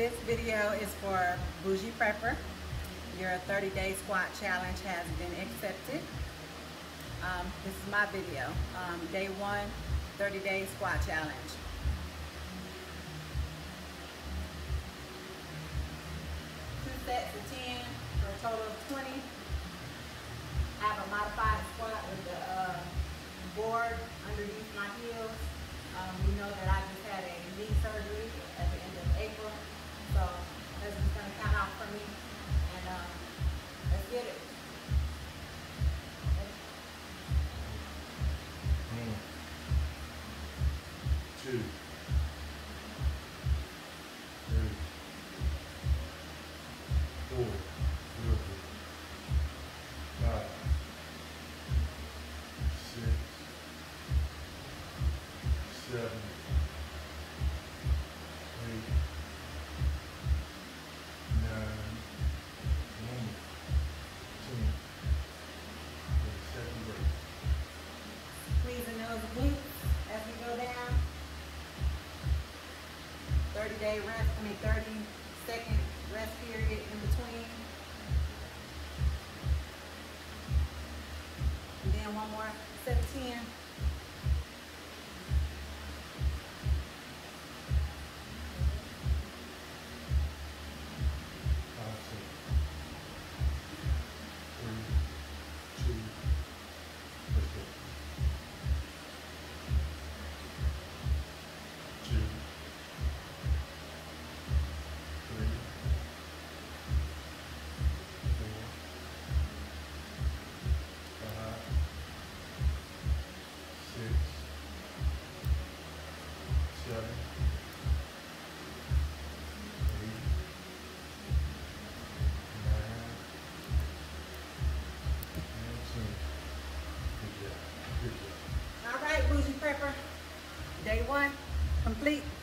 this video is for Bougie Prepper. Your 30 day squat challenge has been accepted. Um, this is my video. Um, day one, 30 day squat challenge. Two sets of 10 for a total of 20. I have a modified squat with the uh, board underneath my heels. Um, we know that I just had a two, day rest, I mean 30 second rest period in between. And then one more 17 one, complete.